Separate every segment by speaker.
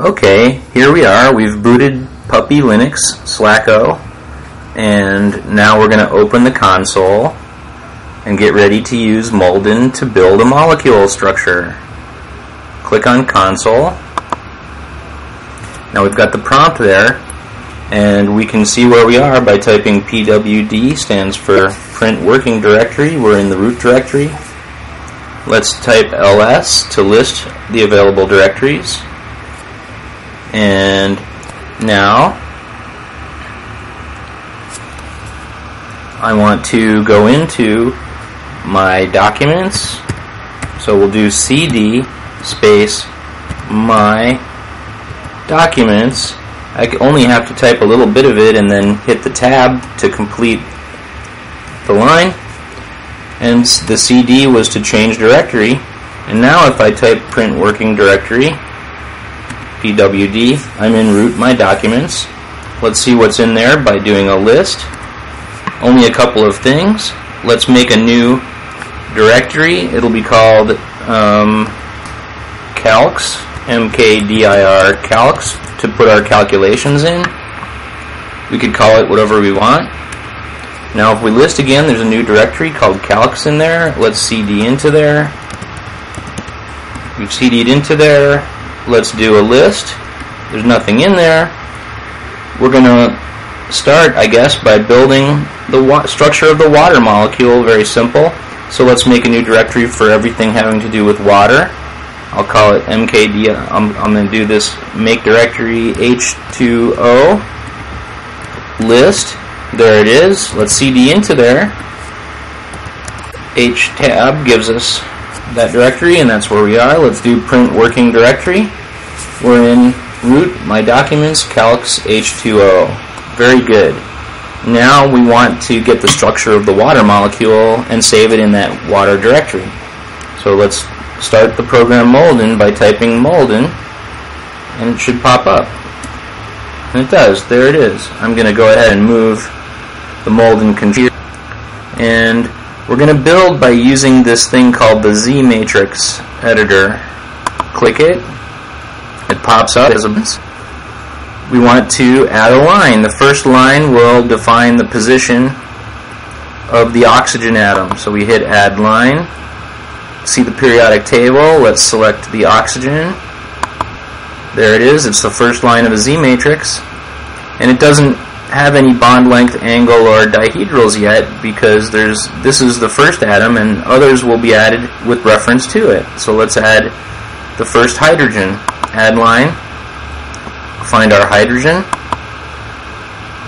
Speaker 1: Okay, here we are. We've booted Puppy Linux Slacko, and now we're going to open the console and get ready to use Molden to build a molecule structure. Click on console. Now we've got the prompt there, and we can see where we are by typing pwd stands for print working directory. We're in the root directory. Let's type ls to list the available directories. And now I want to go into my documents. So we'll do cd space my documents. I only have to type a little bit of it and then hit the tab to complete the line. And the cd was to change directory. And now if I type print working directory, pwd. I'm in root my documents. Let's see what's in there by doing a list. Only a couple of things. Let's make a new directory. It'll be called um, calcs, mkdir calcs, to put our calculations in. We could call it whatever we want. Now if we list again, there's a new directory called calcs in there. Let's cd into there. We've cd'd into there let's do a list. There's nothing in there. We're going to start, I guess, by building the structure of the water molecule. Very simple. So let's make a new directory for everything having to do with water. I'll call it mkd. I'm, I'm going to do this make directory h2o list. There it is. Let's cd into there. H tab gives us that directory, and that's where we are. Let's do print working directory. We're in root, my documents, calcs, H2O. Very good. Now we want to get the structure of the water molecule and save it in that water directory. So let's start the program Molden by typing Molden, and it should pop up. And it does. There it is. I'm going to go ahead and move the Molden computer. And we're going to build by using this thing called the Z matrix editor. Click it. It pops up as a we want to add a line. The first line will define the position of the oxygen atom. So we hit add line. See the periodic table. Let's select the oxygen. There it is. It's the first line of a Z matrix. And it doesn't have any bond length, angle, or dihedrals yet because there's this is the first atom and others will be added with reference to it. So let's add the first hydrogen. Add line. Find our hydrogen.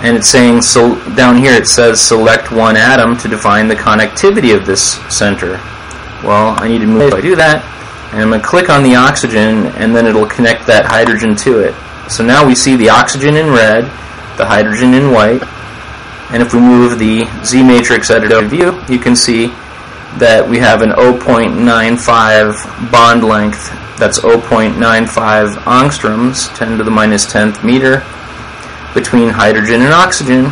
Speaker 1: And it's saying, so down here it says select one atom to define the connectivity of this center. Well, I need to move, I do that, and I'm going to click on the oxygen and then it'll connect that hydrogen to it. So now we see the oxygen in red, the hydrogen in white. And if we move the Z matrix editor view, you can see that we have an 0.95 bond length. That's 0.95 angstroms, 10 to the minus 10th meter, between hydrogen and oxygen.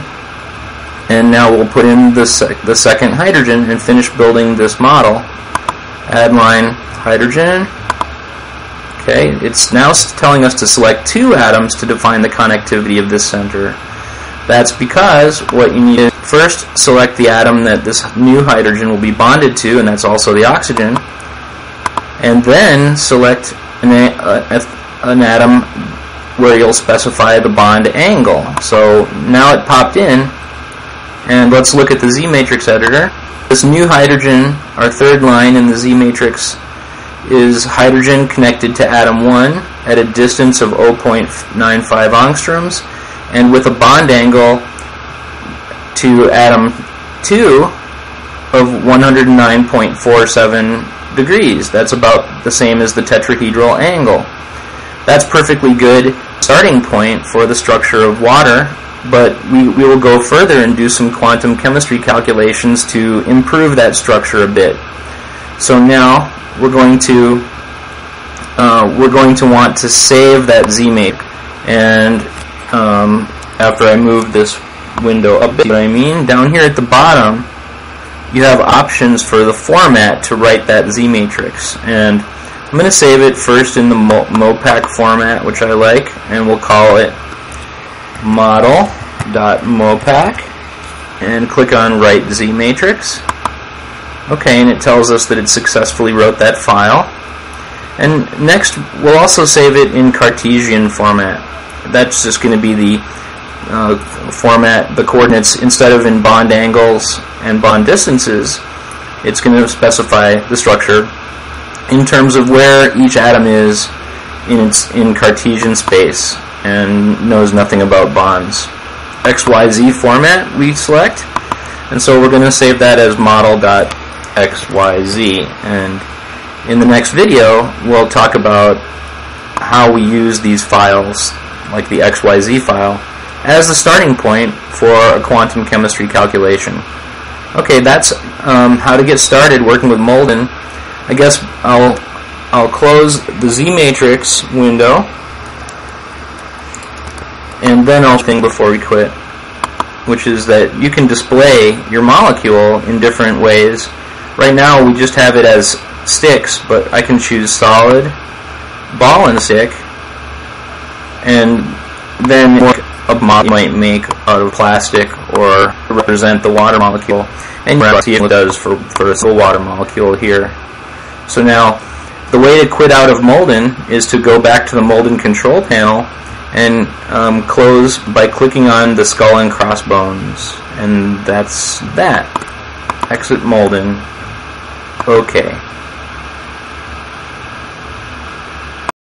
Speaker 1: And now we'll put in the, sec the second hydrogen and finish building this model. Add line hydrogen, Okay, it's now telling us to select two atoms to define the connectivity of this center. That's because what you need is first select the atom that this new hydrogen will be bonded to, and that's also the oxygen, and then select an, an atom where you'll specify the bond angle. So now it popped in, and let's look at the Z matrix editor. This new hydrogen, our third line in the Z matrix is hydrogen connected to atom 1 at a distance of 0.95 angstroms and with a bond angle to atom 2 of 109.47 degrees. That's about the same as the tetrahedral angle. That's perfectly good starting point for the structure of water, but we, we will go further and do some quantum chemistry calculations to improve that structure a bit. So now we're going to uh, we're going to want to save that ZMake. And um, after I move this window up what I mean? Down here at the bottom you have options for the format to write that Z matrix and I'm going to save it first in the Mo- Mopac format, which I like, and we'll call it model.mopac and click on Write Z Matrix. Okay, and it tells us that it successfully wrote that file. And next, we'll also save it in Cartesian format. That's just going to be the uh, format, the coordinates, instead of in bond angles and bond distances, it's going to specify the structure in terms of where each atom is in its in Cartesian space and knows nothing about bonds. XYZ format we select, and so we're going to save that as model.xyz. And in the next video, we'll talk about how we use these files, like the XYZ file, as the starting point for a quantum chemistry calculation. Okay, that's um, how to get started working with Molden. I guess I'll I'll close the Z matrix window and then I'll think before we quit, which is that you can display your molecule in different ways. Right now we just have it as sticks, but I can choose solid, ball and stick, and then a model might make out of plastic or represent the water molecule. And you see what it does for, for a single water molecule here. So now, the way to quit out of Molden is to go back to the Molden control panel and um, close by clicking on the skull and crossbones. And that's that. Exit Molden. Okay.